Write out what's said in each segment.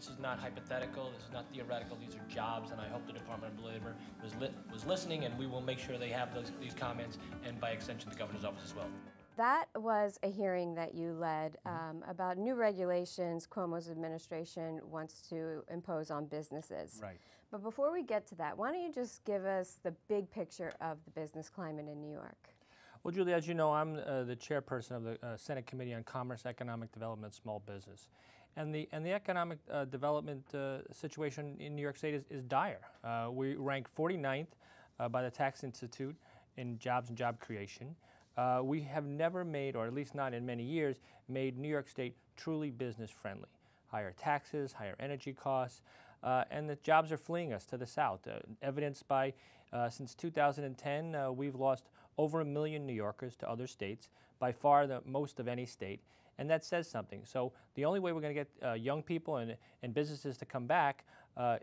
This is not hypothetical. This is not theoretical. These are jobs, and I hope the Department of Labor was, li was listening, and we will make sure they have those, these comments, and by extension, the governor's office as well. That was a hearing that you led um, about new regulations Cuomo's administration wants to impose on businesses. Right. But before we get to that, why don't you just give us the big picture of the business climate in New York? Well, Julie, as you know, I'm uh, the chairperson of the uh, Senate Committee on Commerce, Economic Development, Small Business. And the, and the economic uh, development uh, situation in New York State is, is dire. Uh, we rank 49th uh, by the Tax Institute in jobs and job creation. Uh, we have never made, or at least not in many years, made New York State truly business friendly. Higher taxes, higher energy costs, uh, and the jobs are fleeing us to the south. Evidenced by, since 2010, uh, we've lost over a million New Yorkers to other states, by far the most of any state, and that says something. So the only way we're going to get uh, young people and, and businesses to come back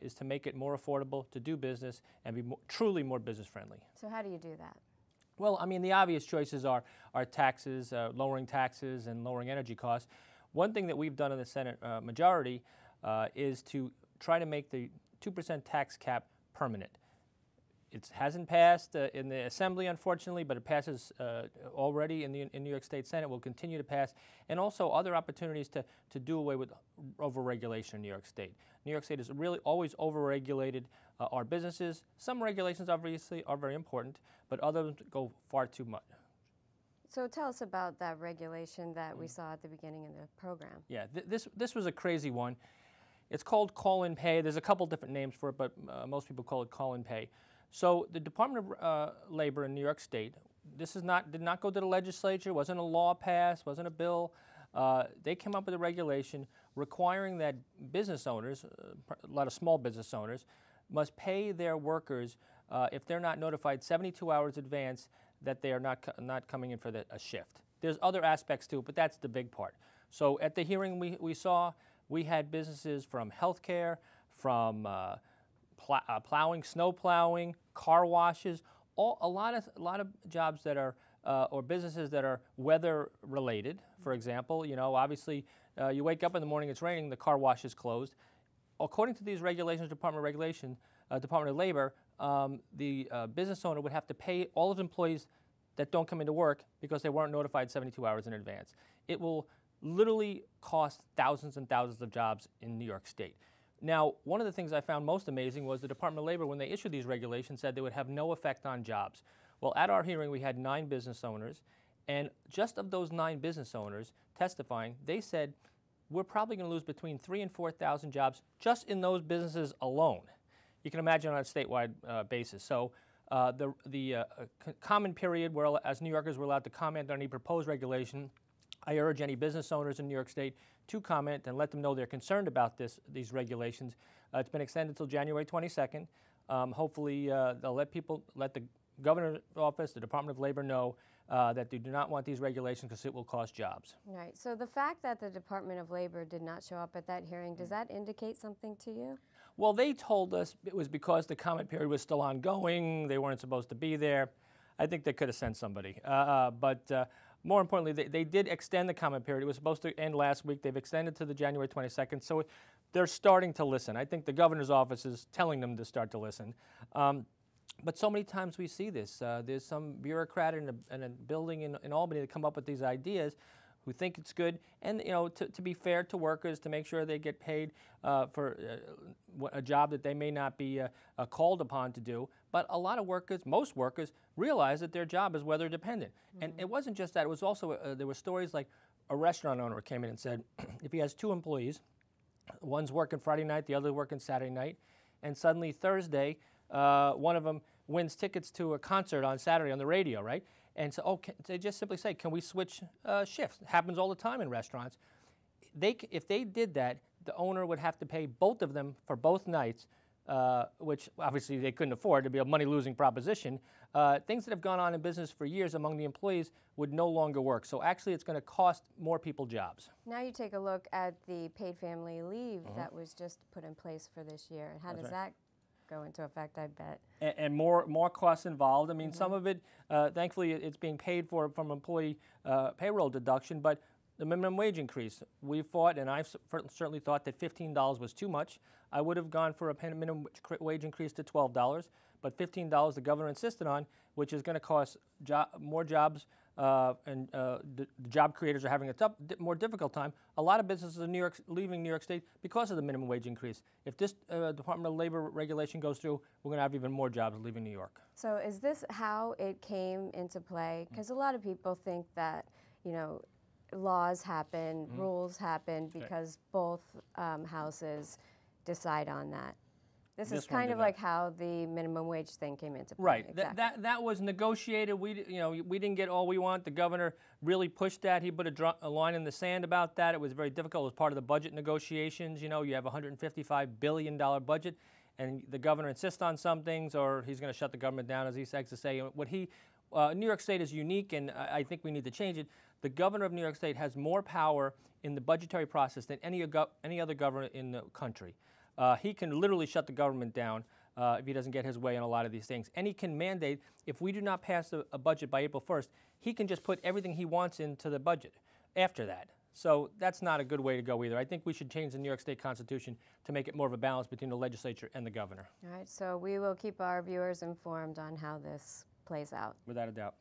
is to make it more affordable to do business and be more, truly more business friendly. So how do you do that? Well, I mean, the obvious choices are, are taxes, uh, lowering taxes and lowering energy costs. One thing that we've done in the Senate uh, majority uh, is to try to make the 2% tax cap permanent. It hasn't passed uh, in the Assembly, unfortunately, but it passes uh, already in the in New York State Senate. Will continue to pass, and also other opportunities to to do away with overregulation in New York State. New York State has really always overregulated uh, our businesses. Some regulations, obviously, are very important, but others go far too much. So tell us about that regulation that we saw at the beginning of the program. Yeah, th this this was a crazy one. It's called call-in pay. There's a couple different names for it, but uh, most people call it call-in pay. So the Department of uh, Labor in New York State, this is not did not go to the legislature, wasn't a law passed, wasn't a bill. Uh, they came up with a regulation requiring that business owners, uh, a lot of small business owners, must pay their workers uh, if they're not notified 72 hours advance that they are not co not coming in for the, a shift. There's other aspects to it, but that's the big part. So at the hearing we, we saw, we had businesses from healthcare, from uh, pl uh, plowing, snow plowing, car washes, all, a, lot of, a lot of jobs that are, uh, or businesses that are weather related, for example. You know, obviously, uh, you wake up in the morning, it's raining, the car wash is closed. According to these regulations, Department of Regulation, uh, Department of Labor, um, the uh, business owner would have to pay all of the employees that don't come into work because they weren't notified 72 hours in advance. It will literally cost thousands and thousands of jobs in New York State. Now, one of the things I found most amazing was the Department of Labor, when they issued these regulations, said they would have no effect on jobs. Well, at our hearing, we had nine business owners, and just of those nine business owners testifying, they said, we're probably going to lose between three and 4,000 jobs just in those businesses alone. You can imagine on a statewide uh, basis. So uh, the, the uh, common period where, as New Yorkers, we're allowed to comment on any proposed regulation I urge any business owners in New York State to comment and let them know they're concerned about this, these regulations. Uh, it's been extended until January 22nd. Um, hopefully, uh, they'll let people, let the governor's office, the Department of Labor know uh, that they do not want these regulations because it will cost jobs. Right. So the fact that the Department of Labor did not show up at that hearing, does that indicate something to you? Well, they told us it was because the comment period was still ongoing. They weren't supposed to be there. I think they could have sent somebody. Uh, uh but uh, more importantly, they, they did extend the comment period. It was supposed to end last week. They've extended to the January 22nd. So they're starting to listen. I think the governor's office is telling them to start to listen. Um, but so many times we see this. Uh, there's some bureaucrat in a, in a building in, in Albany that come up with these ideas who think it's good, and you know, to, to be fair to workers, to make sure they get paid uh, for uh, a job that they may not be uh, uh, called upon to do. But a lot of workers, most workers, realize that their job is weather dependent. Mm -hmm. And it wasn't just that; it was also uh, there were stories like a restaurant owner came in and said, if he has two employees, one's working Friday night, the other working Saturday night, and suddenly Thursday, uh, one of them wins tickets to a concert on Saturday on the radio, right? And so, oh, can, they just simply say, can we switch uh, shifts? It happens all the time in restaurants. They, if they did that, the owner would have to pay both of them for both nights, uh, which obviously they couldn't afford to be a money-losing proposition. Uh, things that have gone on in business for years among the employees would no longer work. So actually, it's going to cost more people jobs. Now you take a look at the paid family leave mm -hmm. that was just put in place for this year. How That's does right. that go into effect, I bet. And, and more more costs involved. I mean, mm -hmm. some of it, uh, thankfully, it's being paid for from employee uh, payroll deduction, but the minimum wage increase. We fought, and I certainly thought that $15 was too much. I would have gone for a minimum wage wage increase to $12, but $15 the governor insisted on, which is going to cost jo- more jobs, uh, and uh, the, the job creators are having a tough, more difficult time. A lot of businesses in New York leaving New York State because of the minimum wage increase. If this uh, Department of Labor regulation goes through, we're going to have even more jobs leaving New York. So is this how it came into play? Because a lot of people think that, you know, laws happen, Mm-hmm. rules happen because both um, houses decide on that. This, This is kind of like how the minimum wage thing came into play. Right. Exactly. that that was negotiated. We you know we didn't get all we want. The governor really pushed that. He put a, a line in the sand about that. It was very difficult. It was part of the budget negotiations. You know, you have a 155 billion dollar budget, and the governor insists on some things, or he's going to shut the government down, as he likes to say. What he uh, New York State is unique, and I I think we need to change it. The governor of New York State has more power in the budgetary process than any, any other governor in the country. Uh, he can literally shut the government down uh, if he doesn't get his way on a lot of these things. And he can mandate, if we do not pass a, a budget by April 1st, he can just put everything he wants into the budget after that. So that's not a good way to go either. I think we should change the New York State Constitution to make it more of a balance between the legislature and the governor, All right, so we will keep our viewers informed on how this plays out. without a doubt.